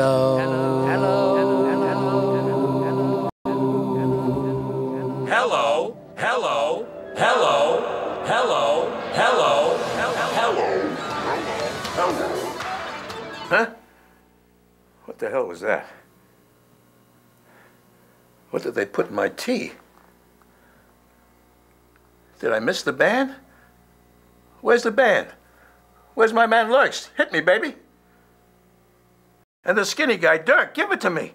Hello. Hello. Hello. Hello. Hello. Hello. Hello. Hello. Hello. Huh? What the hell was that? What did they put in my tea? Did I miss the band? Where's the band? Where's my man Lerxst? Hit me, baby. And the skinny guy, Dirk, give it to me.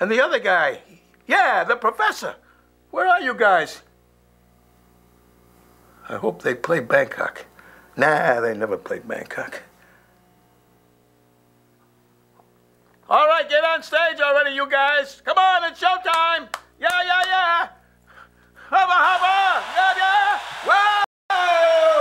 And the other guy, yeah, the professor. Where are you guys? I hope they play Bangkok. Nah, they never played Bangkok. All right, get on stage already, you guys. Come on, it's showtime. Yeah, yeah, yeah. Hubba, hubba. Yeah, yeah. Whoa!